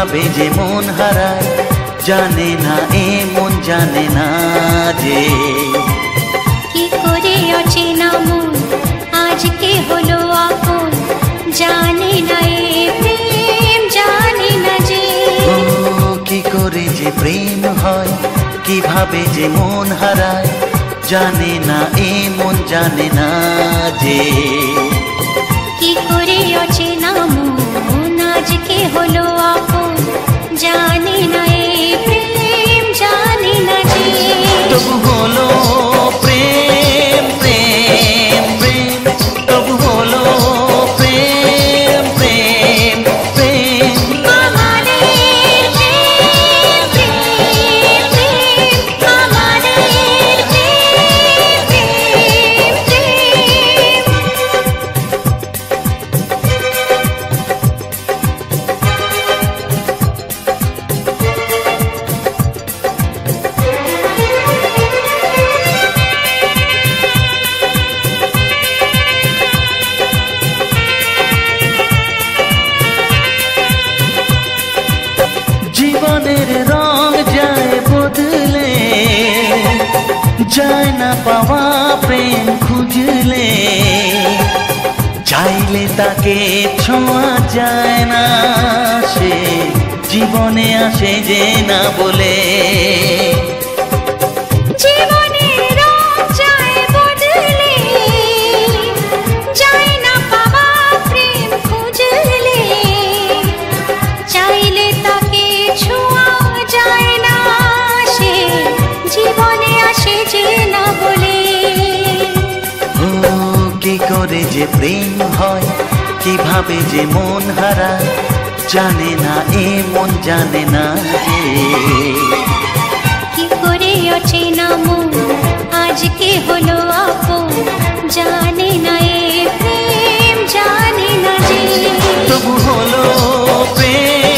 কীভাবে যে মন হারায় জানে না এ মন জানে না যে। কি করে অচেনা মন? আজকে হলো আপন? জানে না এ প্রেম জানে না যে। কি করে যে প্রেম হয় কীভাবে যে মন হারায় জানে না এ মন জানে না যে। কি করে অচেনা মন? আজকে হলো আপন জানে না এ প্রেম জানে তাকে ছোঁয়া যায় না। সে জীবনে আসে যে না বলে। যে প্রেম হয় কীভাবে যে মন হারায় জানে না এ মন জানে না কি করে অচেনা মন আজকে হলো আপো জানে না এ প্রেম জানে না যে। তবু হলো প্রেম।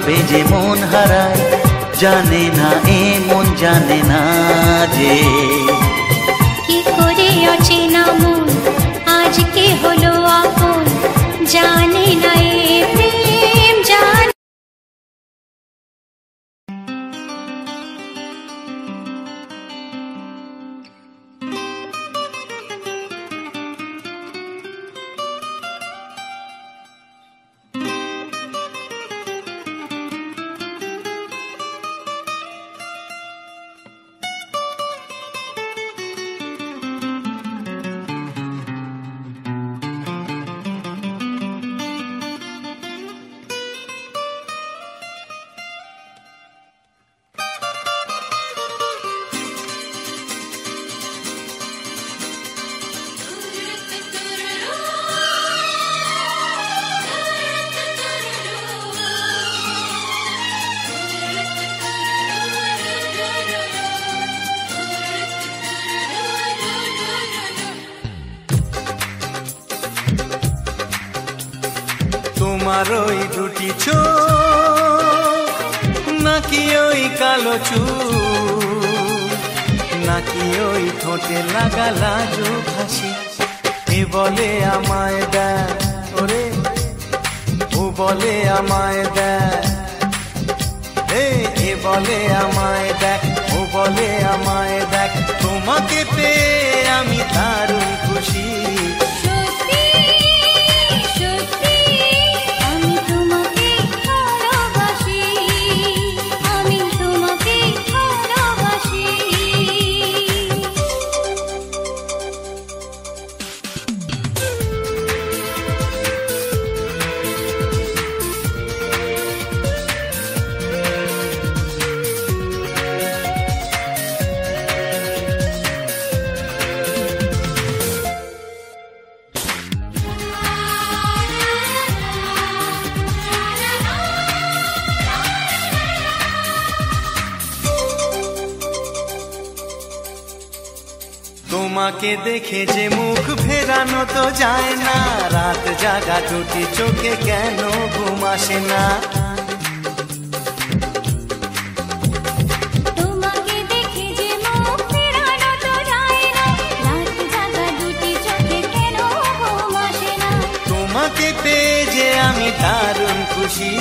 কীভাবে যে মন হারায়, জানে না, এ মন জানে না যে। কি করে অচেনা মন? আজকে হলো আপন? জানে তোমার ওই দুটি চোখ, নাকি ওই কালো চুল, নাকি ওই ঠোঁটে লাগা লাজু হাসি। এ বলে আমায় দেয়, ওরে, ও বলে আমায় দেয়। এ বলে আমায় দেখ ও বলে আমায় দেখ তোমাকে পেয়ে আমি দারুণ খুশি। তোমাকে দেখে যে মুখ ফেরানো তো যায় না। রাত জাগা দুটি চোখে কেন ঘুম আসে না? তোমাকে দুটি চোখে কেন ঘুম আসে না? তোমাকে পেয়ে যে আমি দারুণ খুশি।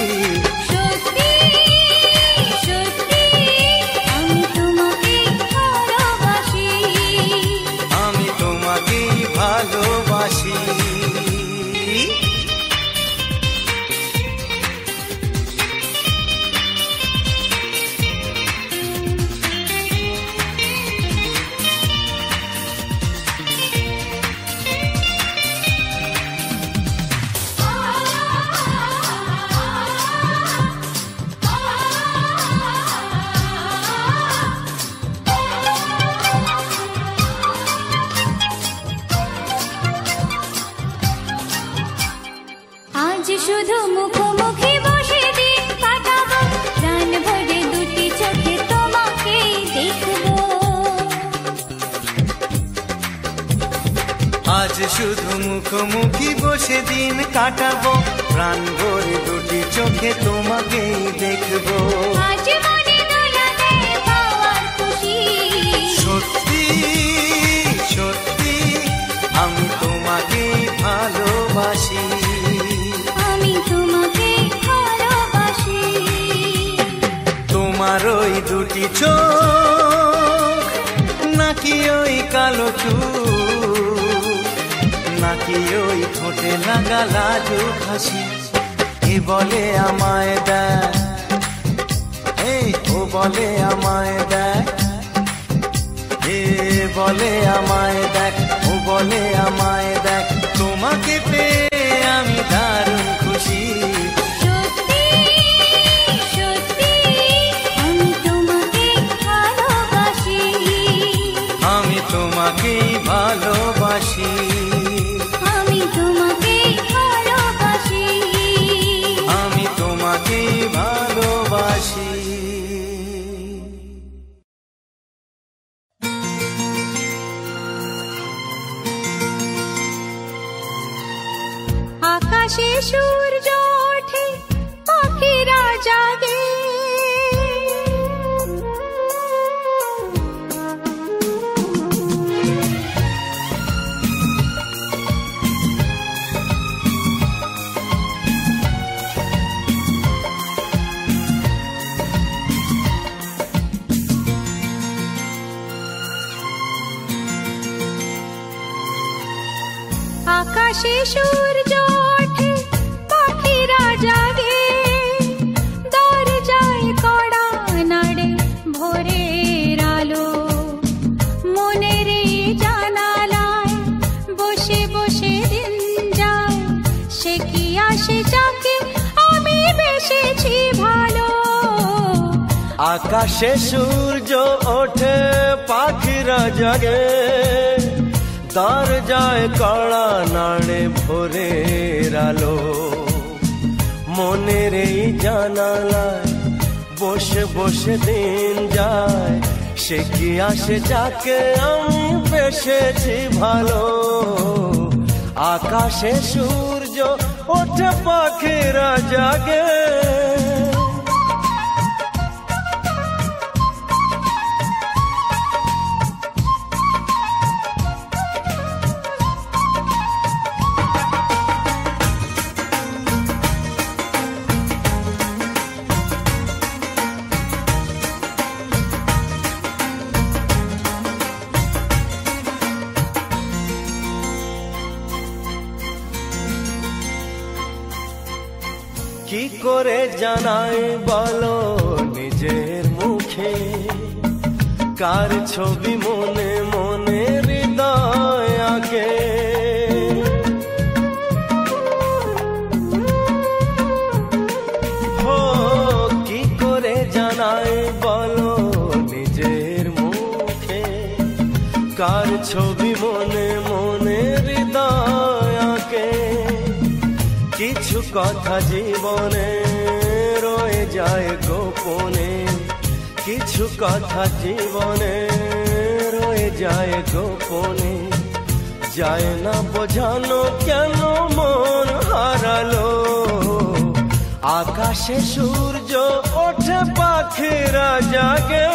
মুখোমুখি বসে দিন কাটাবো। প্রাণ ভরে দুটি চোখে তোমাকেই দেখব। সত্যি সত্যি আমি তোমাকে ভালোবাসি। আমি তোমাকে ভালোবাসি। তোমার ওই দুটি চোখ নাকি ওই কালো চুল? নাকি ওই ঠোঁটে লাগা লাজু হাসি এ বলে আমায় দেয় এই ও বলে আমায় দেয় এ বলে আমায় দেখ। ও বলে আমায় দেখ। তোমাকে পেয়ে আমি দারুণ খুশি। সত্যি সত্যি আমি তোমাকে ভালোবাসি। আমি তোমাকেই ভালোবাসি। ভালোবাসি আকাশে সূর্য ওঠে পাখিরা জাগে কড়া নাড়ে আলো। বসে বসে দিন সে কি আসে ভালো? আকাশে সূর্য ওঠে পাখিরা জাগে দরজায় কড়া নাড়ে ভোরের আলো মনের এই জানালায় বসে বসে দিন যায় সে কি আসে যাকে আমি বেসেছি ভালো আকাশে সূর্য ওঠে পাখিরা জাগে জানাই বলো নিজের মুখে। কার ছবি মনে মনে হৃদয় আগে হো, কি করে জানাই বলো নিজের মুখে? কার ছবি মনে মনে হৃদয় আগে কিছু কথা জীবনে রয়ে যায় গোপনে। কিছু কথা জীবনে রয়ে যায় গোপনে। যায় না বোঝানো কেন মন হারালো? আকাশে সূর্য ওঠে পাখিরা জাগে।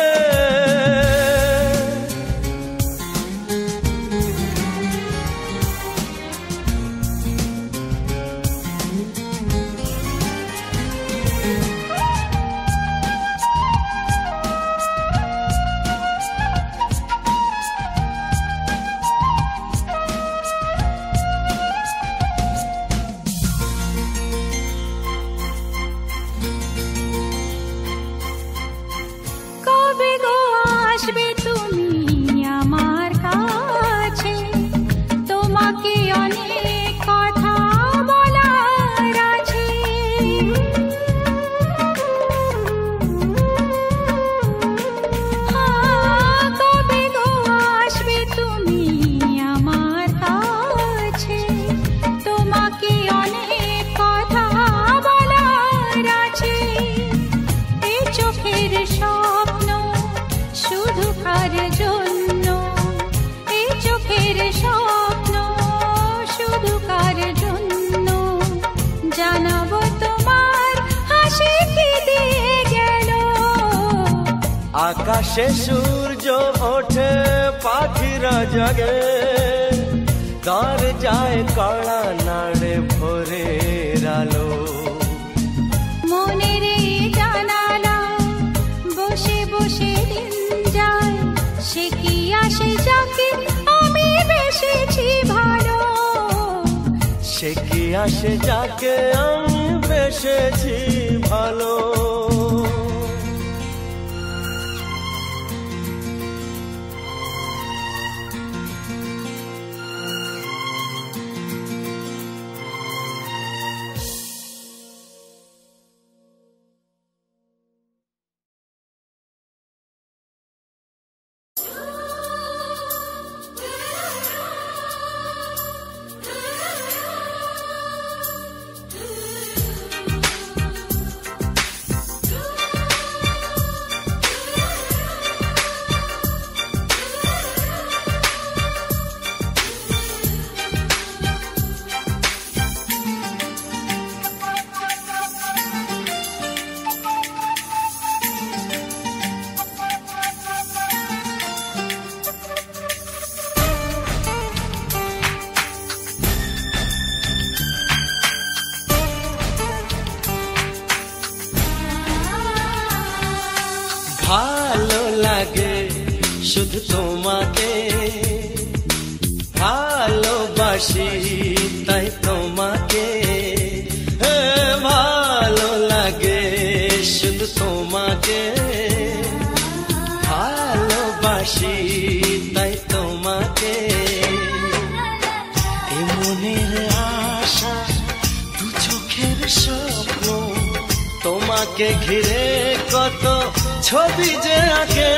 আকাশে সূর্য ওঠে পাখিরা জাগে। তার যায় কড়া নাড়ে ভোরের আলো। মনের এই জানালা বসে বসে দিন যায়। সে কি আসে যাকে আমি বেসেছি ভালো? সে কি আসে যাকে আমি বেসেছি ভালো? তোমাকে ভালোবাসি, তাই তোমাকে। ভালো লাগে শুধু তোমাকে। ভালোবাসি, তাই তোমাকে। এ মনের আশা, দু চোখের স্বপ্ন। তোমাকে ঘিরে কত ছবি যে শুধু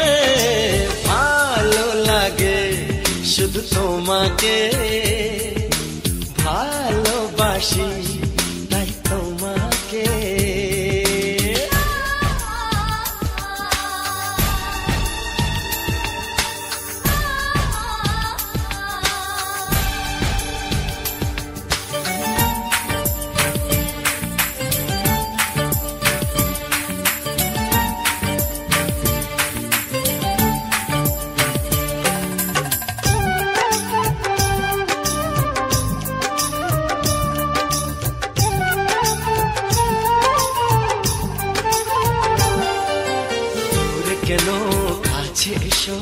তোমাকে ভালোবাসি। এসো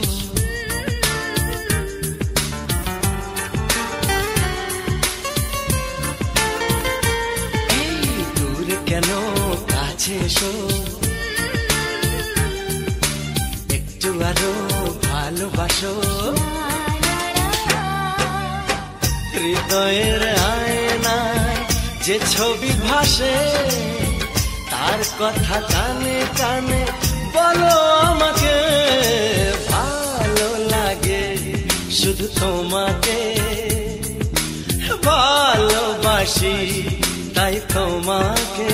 এই দূরে কেন কাছে এসো? একটু আরও ভালোবাসো। হৃদয়ের আয়নায় যে ছবি ভাসে, তার কথা কানে কানে বলো আমাকে ভালো লাগে শুধু তোমাকে। ভালোবাসি তাই তোমাকে।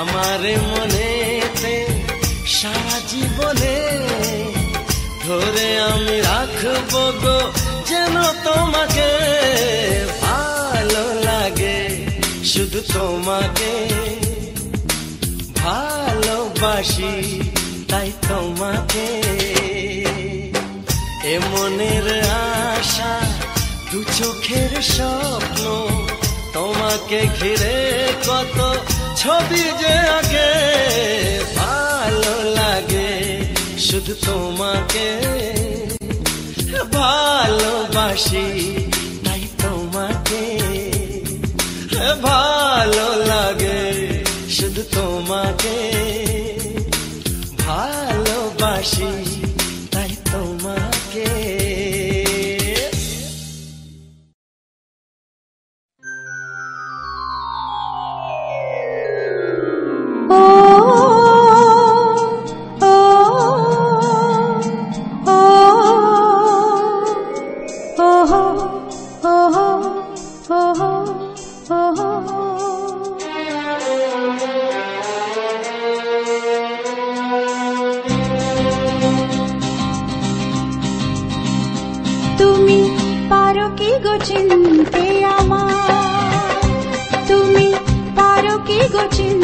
আমার মনেতে সারা জীবনে ধরে আমি রাখব গো, যেন তোমাকে ভালো লাগে, শুধু তোমাকে ভালোবাসি, তাই তোমাকে। এ মনের আশা, দু চোখের স্বপ্ন তোমাকে ঘিরে কত ছবি যে আগে ভালো লাগে শুধু তোমাকে। ভালোবাসি তাই তোমাকে, ভালো লাগে শুধু তোমাকে। ভালোবাসি পারো কি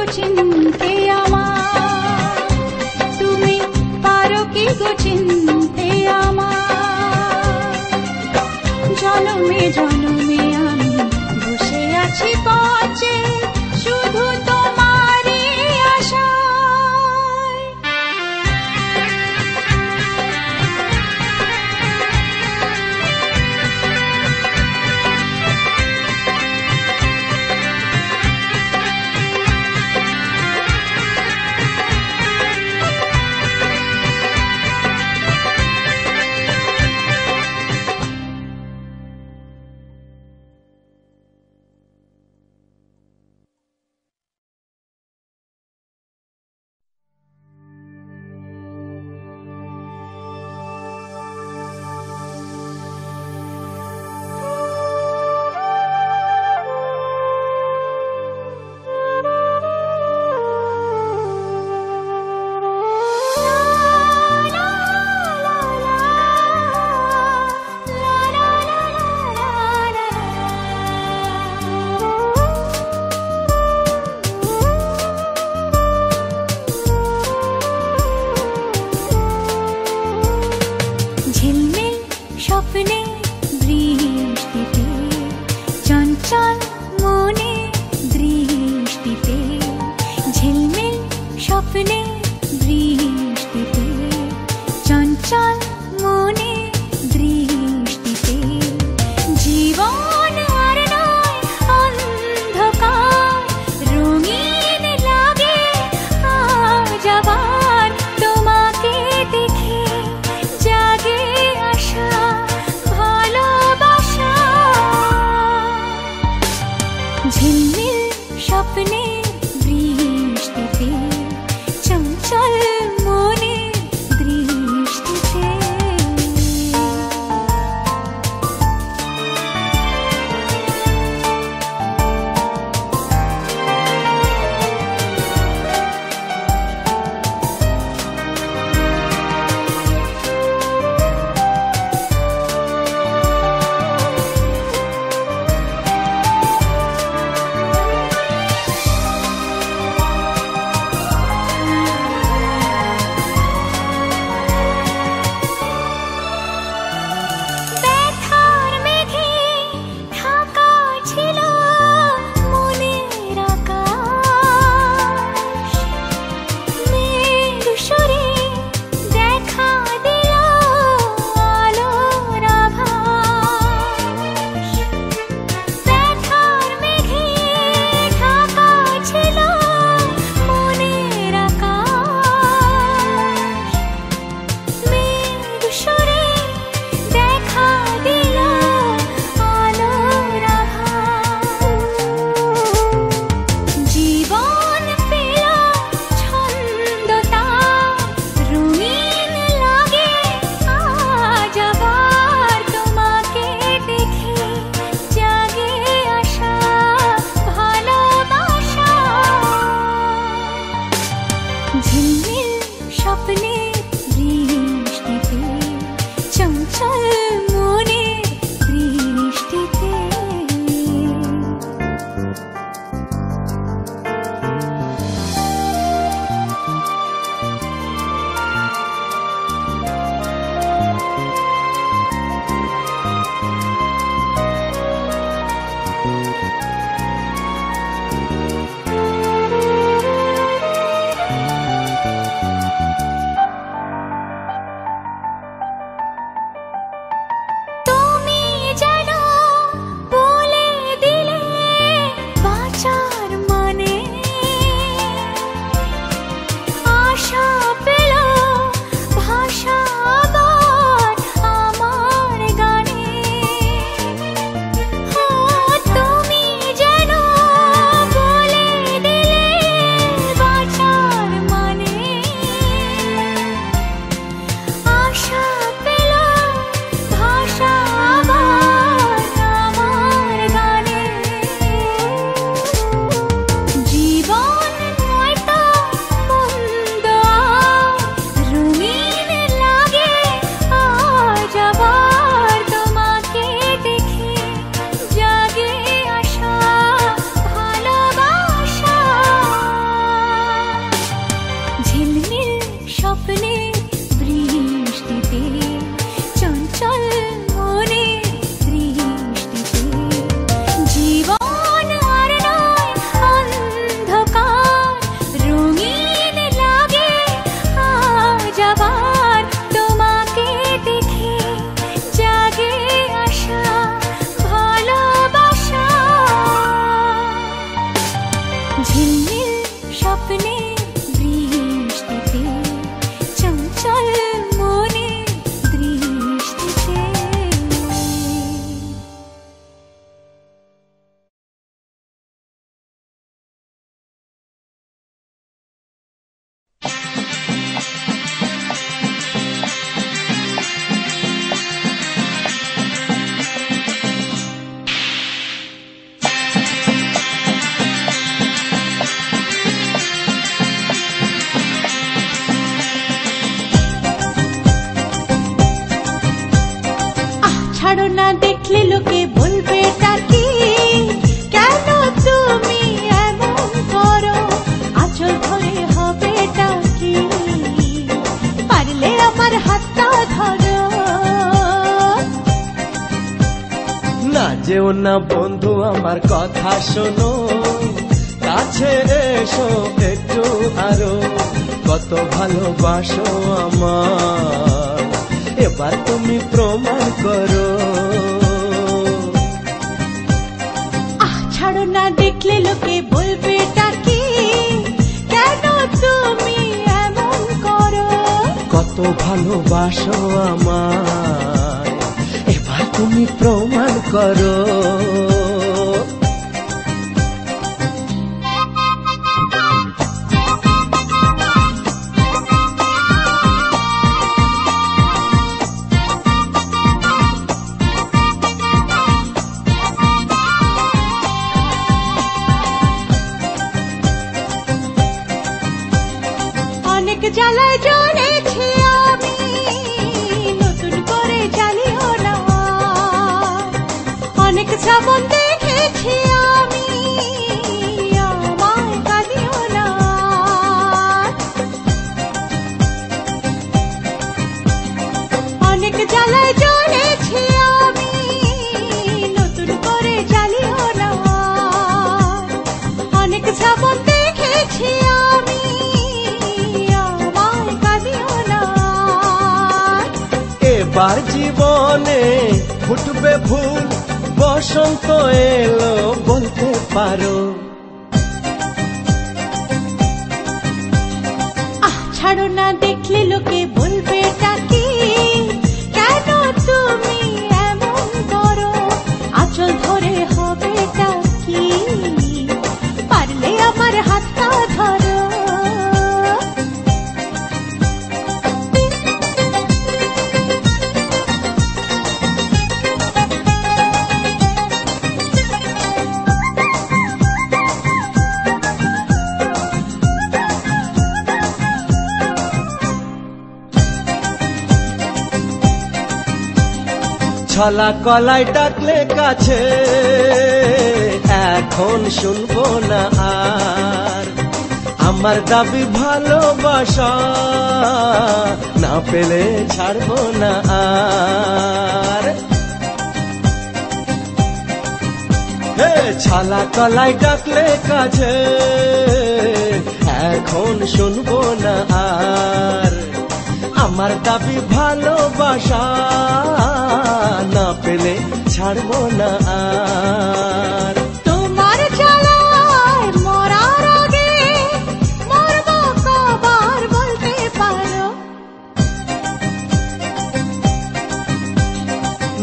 গো চিনতে তুমি পারো কি গো চিনতে আমার। জনমে জনমে আমি বসে আছি পচে अपने কথা শোনো কাছে এসো একটু আরও। কত ভালোবাসো আমার এবার তুমি প্রমাণ করো। আহ ছাড়ো না দেখলে লোকে বলবে এটা কি? কেন তুমি এমন করো? কত ভালোবাসো আমার এবার তুমি প্রমাণ করো। অনেক জ্বালায় জ্বলেছি আমি নতুন করে জ্বালিও না। অনেক সাবন দেখেছি এবার জীবনে ফুটবে ফুল বসন্ত এলো বলতে পারো। ছাড়ো না দেখলে লোকে ছলা কলাই ডাকলে কাছে, এখন শুনব না আর। আমার দাবি ভালোবাসা না পেলে ছাড়বো না আর। ছলা কলাই ডাকলে কাছে, এখন শুনব না আর। আমার দাবি ভালোবাসা না পেলে ছাড়বো না আর। তোমার জ্বালায় মরার আগে মরবো কবার বলতে পারো।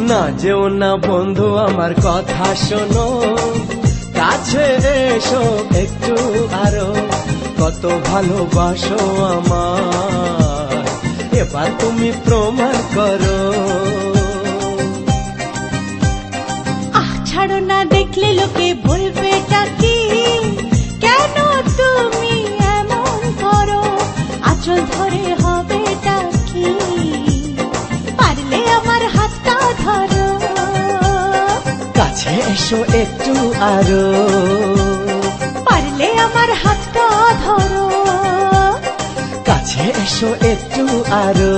না যেও না বন্ধু আমার কথা শোনো। কাছে এসো একটু আরও। কত ভালোবাসো আমার এবার তুমি প্রমাণ করো। আহ ছাড়ো না দেখলে লোকে বলবে কি? কেন তুমি এমন করো? আচল ধরে হবে কি? পারলে আমার হাতটা ধরো। কাছে এসো একটু আরও। পারলে আমার হাতটা এসো একটু আরো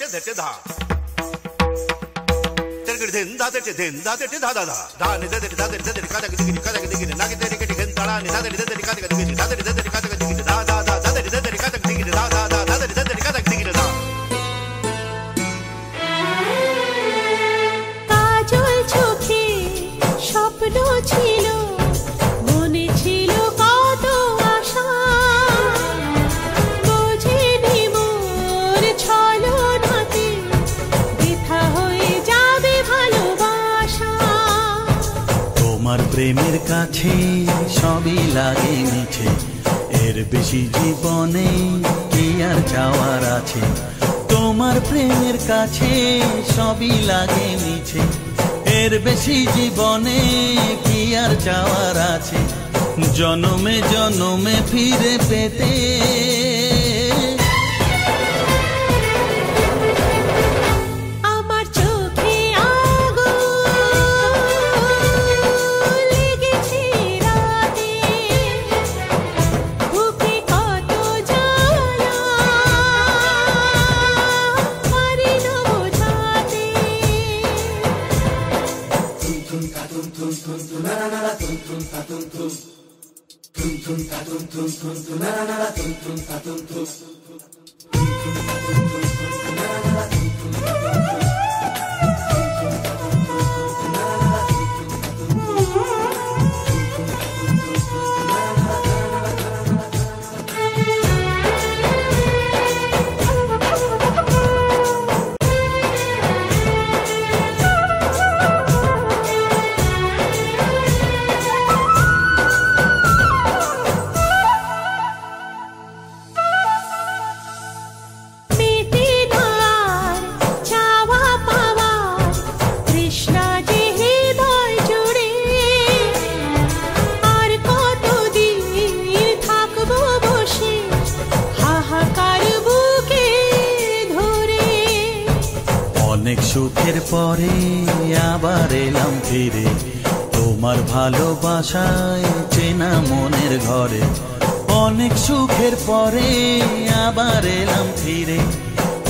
തെറ്റ് തെറ്റ് ധാ തെരക്കെടുത്ത് എന്താ തെറ്റ് എന്താ തെറ്റ് ധാ ധാ ധാ നിധ തെറ്റ് ധാ തെറ്റ് തെറ്റ് കഥ കിട്ടി കഥ കിട്ടി നഗ തെരക്കെട്ടി എന്താ നിധ തെറ്റ് തെറ്റ് കഥ കിട്ടി তোমার প্রেমের কাছে সবই লাগে নিচে এর বেশি জীবনে কি আর চাওয়ার আছে? তোমার প্রেমের কাছে সবই লাগে মিছে এর বেশি জীবনে কি আর চাওয়ার আছে? জনমে জনমে ফিরে পেতে সুখের পরে আবার এলাম ফিরে। তোমার ভালোবাসায় চেনা মনের ঘরে। অনেক সুখের পরে আবার এলাম ফিরে।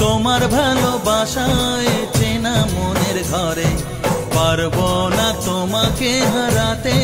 তোমার ভালোবাসায় চেনা মনের ঘরে। পারব না তোমাকে হারাতে।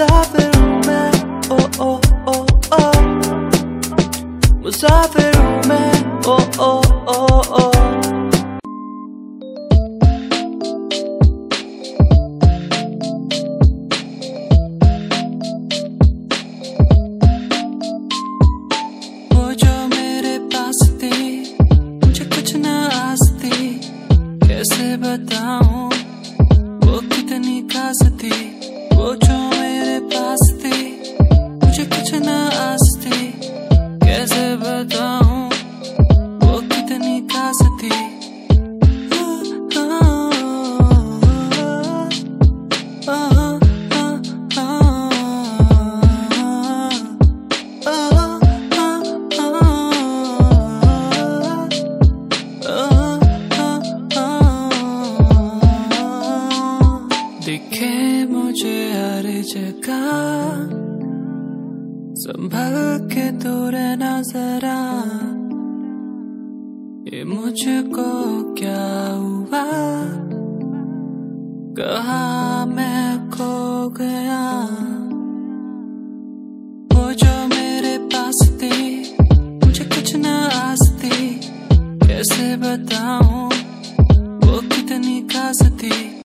suffer